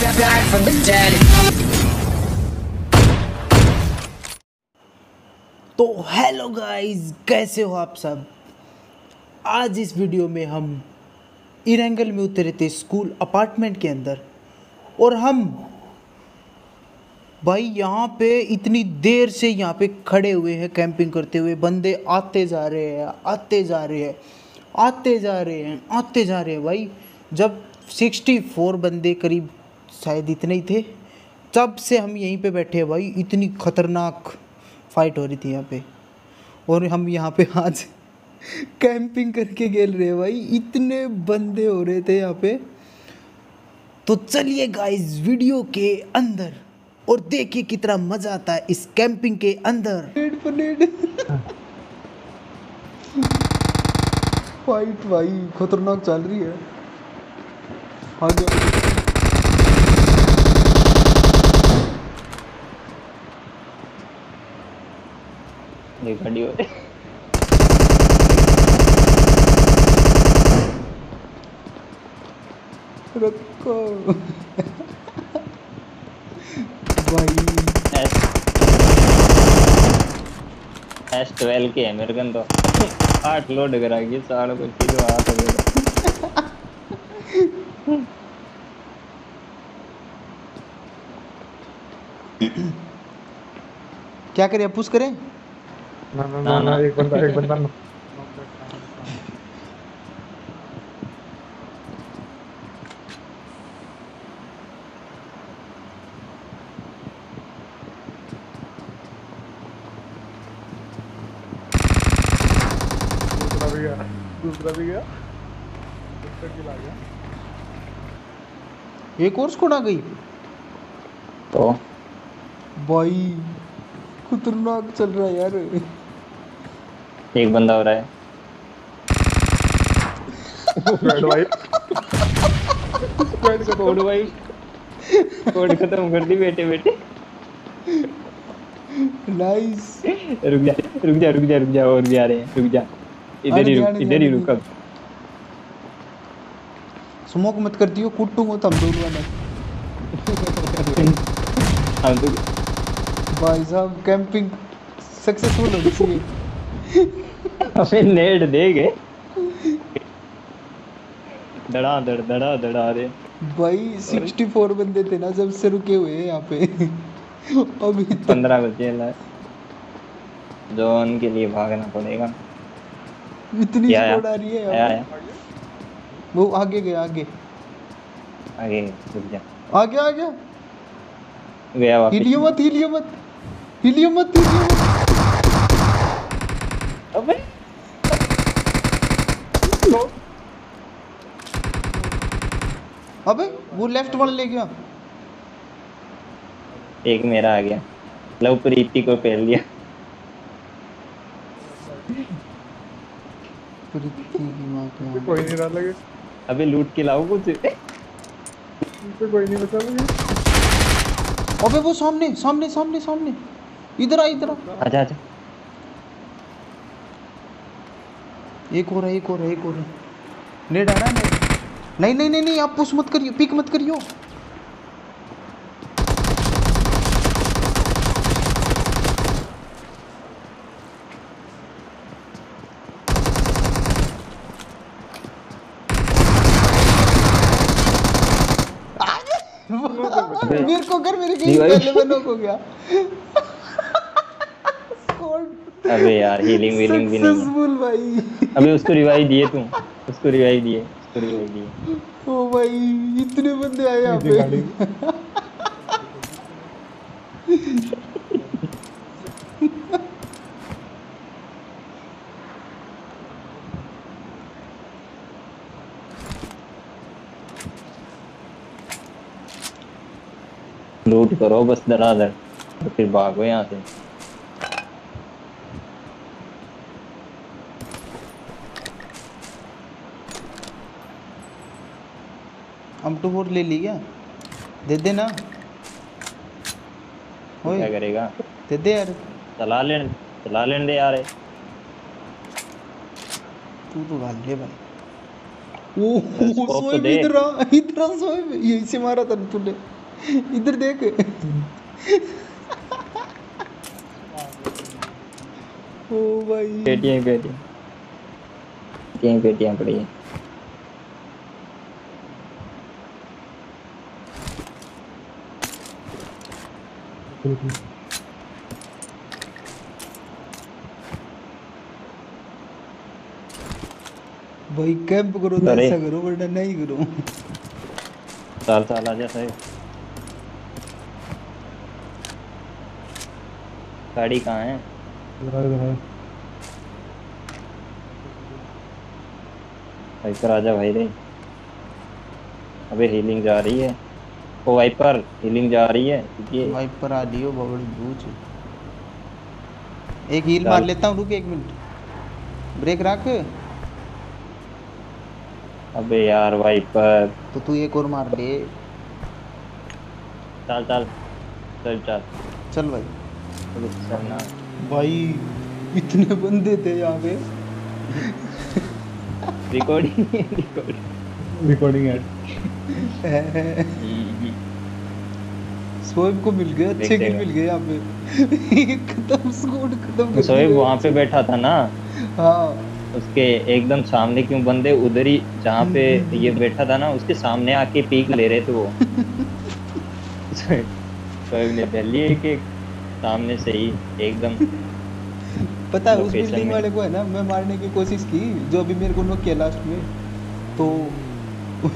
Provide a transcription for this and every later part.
back from the dead. तो hello guys कैसे हो आप सब आज इस वीडियो में हम इरेंगल में उतरे थे स्कूल अपार्टमेंट के अंदर और हम भाई यहाँ पे इतनी देर से यहाँ पे खड़े हुए हैं कैंपिंग करते हुए बंदे आते जा रहे हैं, आते जा रहे हैं, आते जा रहे हैं, आते जा रहे हैं भाई जब 64 बंदे करीब शायद इतने ही थे। तब से हम यहीं पे बैठे हैं भाई, इतनी खतरनाक फाइट हो रही थी यहाँ पे। और हम यहाँ पे आज कैंपिंग करके खेल रहे हैं भाई, इतने बंदे हो रहे थे यहाँ पे। तो चलिए गाइस वीडियो के अंदर और देखिए कितना मज़ा आता है इस कैंपिंग के अंदर। फाइट भाई, खतरनाक चल रही है। आगे खड़ी हो। रखो भाई। एस। एस ट्वेल्व की है मेरे कन तो। आठ लोड कराएगी साढ़े को किलो आठ हो क्या करें? पुश करें? ना ना ना, ना ना ना। एक बंदा एक बंदा दूसरा भी गया दूसरा भी गया दूसरा किल गया एक और स्कोड आ गई? तो? भाई खतरनाक चल रहा है यार। एक बंदा हो रहा है। रेड वाइट स्क्वाड का कोड भाई। कोड खत्म कर दी बेटे बेटे। नाइस रुक जा रुक जा रुक जा रुक जा और भी आ रहे हैं रुक जा। इधर ही रुक इधर ही रुक अब। स्मोक मत कर दियो कुटूँगा तो हम दोनों ने हम तो भाई साहब कैंपिंग सक्सेसफुल होनी चाहिए हमें नेट देगे धड़ा धड़ धड़ा धड़ा रहे भाई 64 बंदे थे ना जब से रुके हुए हैं यहाँ पे। अभी तक पंद्रह बचे हैं। जोन के लिए भागना पड़ेगा। इतनी ये आ रही है आया वो आगे गया आगे। आगे रुक जा। आ गया आ गया गया वापस। हिलियो मत हिलियो मत हिलियो मत हिलियो मत। अबे। अबे वो लेफ़्ट वाला ले गया एक मेरा आ गया। लव प्रीति को पहल दिया। प्रीति की माँ के कोई नहीं रहा लगे। अबे लूट के लाओ कुछ। इनसे कोई नहीं बचा लगे। अबे वो सामने सामने सामने सामने। इधर आ इधर आ। आजा आजा। एक और है एक और है एक और है। नेट आ रहा है नहीं नहीं नहीं नहीं आप पुश मत करियो पिक मत करियो। मेरे को कर मेरे गेम। पहले में हो गया। अबे यार हीलिंग वीलिंग भी नहीं है अबे उसको रिवाइव दिए तुम उसको रिवाइव दिए। ओ भाई इतने बंदे आए यहाँ पे लूट करो बस दरादर और फिर भागो यहाँ से। हम टू फोर ले ली क्या दे दे ना। क्या करेगा? दे दे यार। चला लेने चला लेने दे यार तू तो भाग ले भाई। ओ तो सोए दे। इधर आ इधर आ सोए यहीं से मारा था तूने इधर देख। ओ भाई। पेटियाँ पेटियाँ पेटियाँ पेटियाँ पड़ी हैं भाई कैंप करो तो ऐसा करो वरना नहीं करो। साल साल आ जा साहब गाड़ी कहाँ है? है वाइपर आजा भाई रे। अबे हीलिंग जा रही है। ओ वाइपर हीलिंग जा रही है ये वाइपर आ लियो बबड़ बूझ एक हील मार लेता हूँ रुक एक मिनट ब्रेक रख। अबे यार वाइपर तो तू एक और मार ले। चल चल। चल चल। चल भाई। चल ना भाई इतने बंदे थे यहाँ पे। रिकॉर्डिंग रिकॉर्डिंग रिकॉर्डिंग है सोएब को मिल गए अच्छे किल मिल गए यहाँ पे। खत्म स्कोर खत्म कर सोएब। वहाँ पे बैठा था ना? हाँ। उसके एकदम सामने क्यों बंदे उधर ही जहाँ पे ये बैठा था ना उसके सामने आके पीक ले रहे थे वो। सोएब ने पहले एक एक सामने से ही एकदम। पता है उस बिल्डिंग वाले को है ना मैं मारने की कोशिश की जो अभी मेरे को नॉक किया लास्ट में तो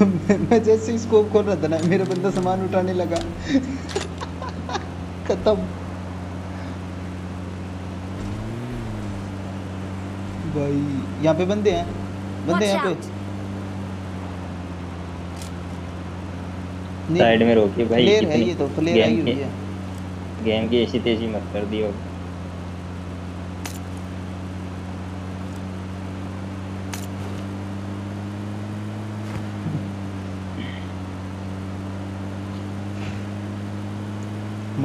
मैं जैसे ही स्कोप खोल रहा था ना मेरा बंदा सामान उठाने लगा। खत्म। भाई यहाँ पे बंदे हैं। बंदे यहाँ पे। साइड में रोकिए भाई फ्लेयर है ये तो फ्लेयर आई गेम हुई की है। गेम की ऐसी तेज़ी मत कर दियो।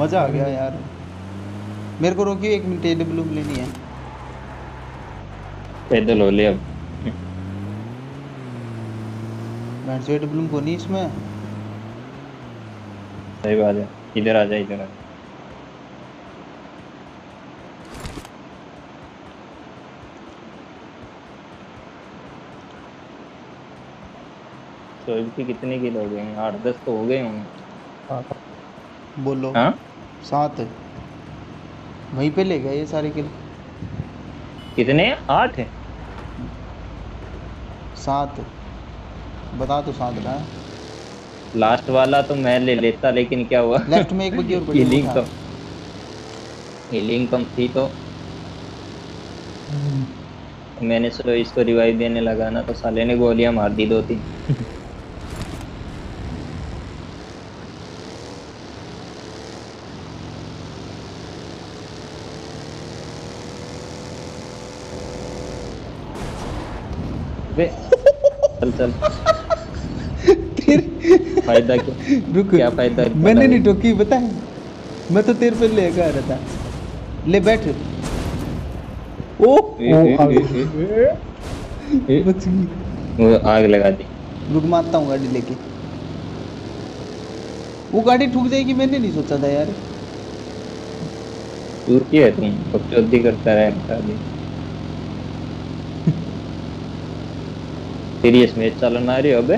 मज़ा आ गया यार। मेरे को रोकियो एक मिनट एडब्ल्यू लेनी है। पैदल हो ले अब मैं से एडब्ल्यू को नहीं इसमें। सही बात है इधर आ जा इधर आ जा। शोएब की कितने किल हो गए? हैं आठ दस तो हो गए होंगे। बोलो। हाँ? सात। वहीं पे ले गए ये सारे किल। कितने? आठ है। सात। बता तो सात रहा लास्ट वाला तो मैं ले लेता लेकिन क्या हुआ? लेफ़्ट में एक बग्गी और हीलिंग। कम हीलिंग कम थी तो। मैंने चलो इसको रिवाइव देने लगा ना तो साले ने गोलियाँ मार दी दो तीन। चल चल। तेरे फ़ायदा क्या? रुक। क्या फ़ायदा? है? मैंने नहीं। ठोकी बता मैं तो तेरे पे लेकर आ रहा था। ले बैठ। ओ बच गई। आग लगा दी। रुक मारता हूँ गाड़ी लेके। वो गाड़ी ठुक जाएगी मैंने नहीं सोचा था यार। दूर की है तुम बकचोदी करता रहे बता सीरियस मैच चलन आ रही हो अबे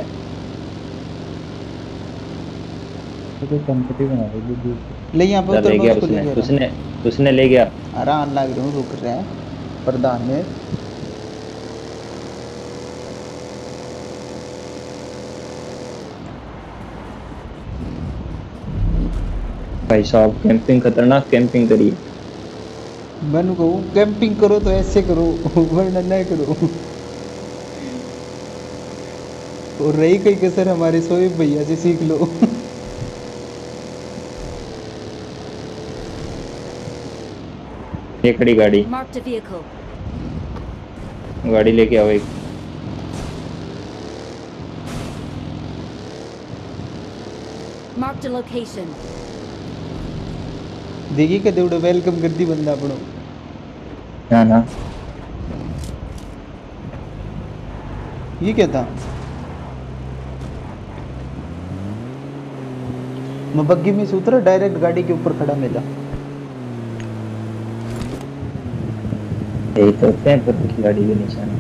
तो कंपटी बना रही है ले यहाँ पे उतर ले गया उसने उसने उसने ले गया आराम लग रहा हूँ रुक रहे हैं प्रधान में भाई साहब कैंपिंग खतरनाक कैंपिंग करिए मैंने कहूँ कैंपिंग करो तो ऐसे करो वरना नहीं करो और रही कई कसर हमारे सोए भैया से सीख लो। ये खड़ी गाड़ी. गाड़ी लेके आओ एक। Marked a location. देखिए कि देवड़ो वेलकम कर दी बंदा अपनो। ना ना। ये क्या था? मैं बग्गी में से उतरा डायरेक्ट गाड़ी के ऊपर खड़ा मिला यही तो होते हैं पर खिलाड़ी के निशान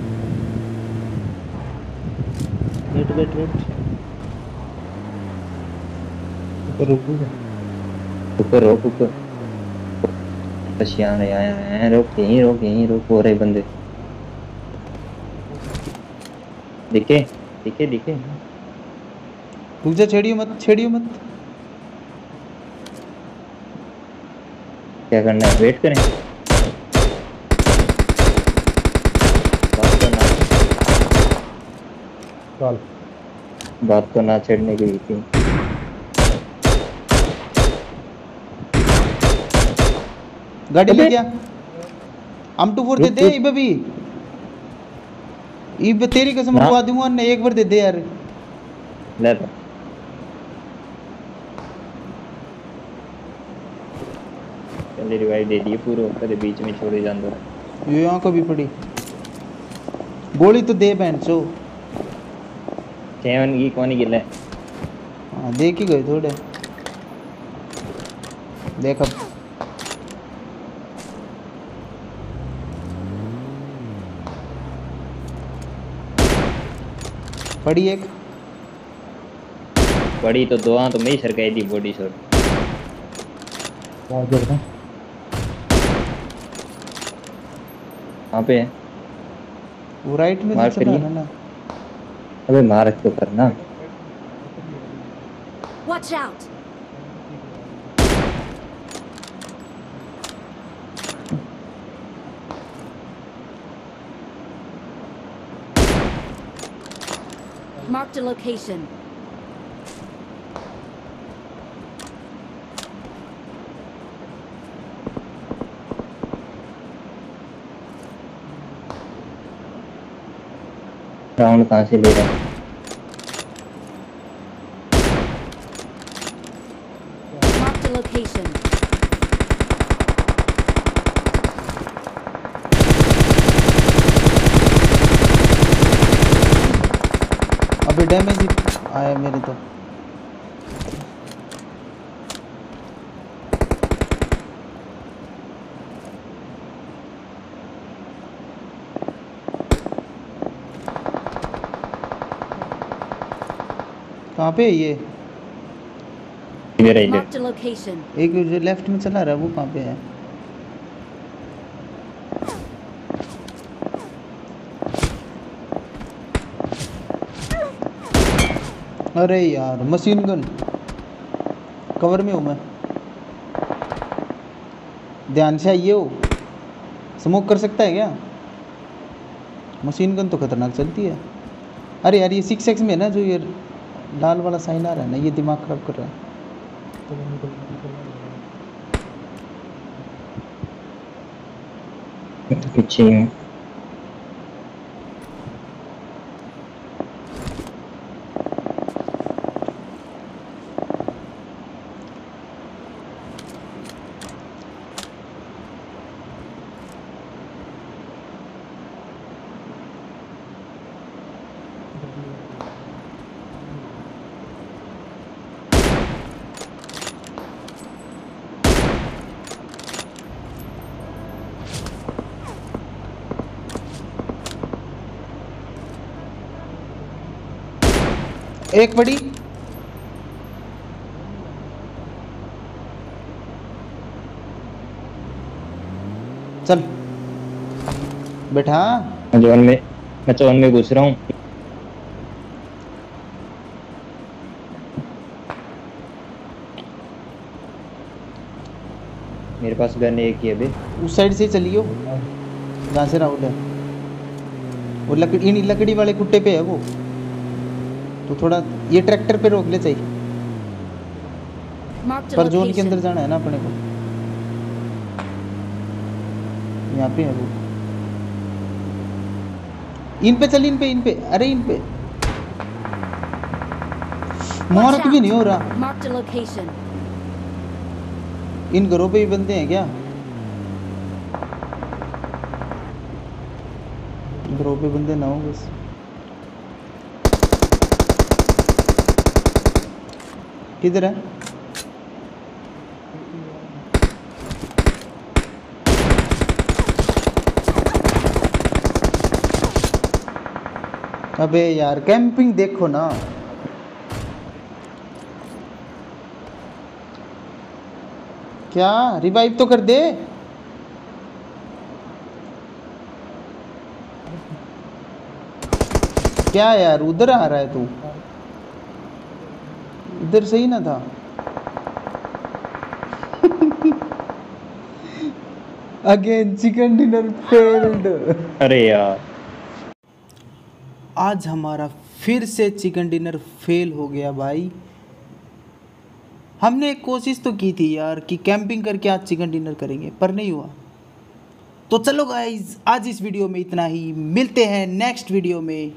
वेट वेट वेट ऊपर रुक ऊपर रोक ऊपर पशियान आया है रोक यहीं रोक यहीं रोक हो रहे बंदे दिखे दिखे दिखे रुक जा छेड़ियो मत छेड़ियो मत क्या करना है? वेट करें। बात तो चल। बात तो ना छेड़ने की थी। गाड़ी ले गया हम टू फोर दे दे। इब भी। इब तेरी कसम ना। दूँगा ने एक बार दे दे यार। ले तो। चल रिवाइव दे दिए पूरे ऊपर बीच में छोड़े जान दो ये यहाँ कभी पड़ी गोली तो दे बहन चो सेवन की कौन गिला है हाँ देख ही गए थोड़े देख अब पड़ी एक पड़ी तो दो तो मैं ही सरकाई दी बॉडी शॉट वहाँ पे है वो राइट में मार तो चला करिए। ना अबे मारक तो करना Watch out! Marked a location. Round कहाँ से ले रहा है Marked a location. अबे डैमेज ही आया मेरे तो कहाँ पे है ये? इधर है इधर. एक जो लेफ़्ट में चला रहा है वो कहाँ पे है? अरे यार मशीन गन कवर में हूँ मैं। ध्यान से आइए हो स्मोक कर सकता है क्या? मशीन गन तो खतरनाक चलती है। अरे यार ये सिक्स एक्स में है ना जो ये लाल वाला साइन आ रहा है ना ये दिमाग खराब कर रहा है। पीछे हूँ एक पड़ी चल। बैठा। मैं जोन में मैं जोन में घुस रहा हूँ। मेरे पास गन एक ही है अभी। उस साइड से चलियो। जहाँ से राहुल है। वो लकड़ी इन लकड़ी वाले कुट्टे पे है वो। तो थोड़ा ये ट्रैक्टर पे रोक ले चाहिए पर जोन के अंदर जाना है ना अपने को। यहाँ पे है वो। इन पे चल इन पे इन पे। अरे इन पे। मारक भी नहीं हो रहा. इन घरों पे भी बंदे हैं क्या? घरों पे बंदे ना हो बस। किधर है? अबे यार कैंपिंग देखो ना। क्या? रिवाइव तो कर दे। क्या यार, उधर आ रहा है तू? इधर सही ना था। अगेन चिकन डिनर फेल्ड अरे यार। आज हमारा फिर से चिकन डिनर फेल हो गया भाई। हमने एक कोशिश तो की थी यार कि कैंपिंग करके आज चिकन डिनर करेंगे पर नहीं हुआ। तो चलो गाइज़ आज इस वीडियो में इतना ही। मिलते हैं नेक्स्ट वीडियो में।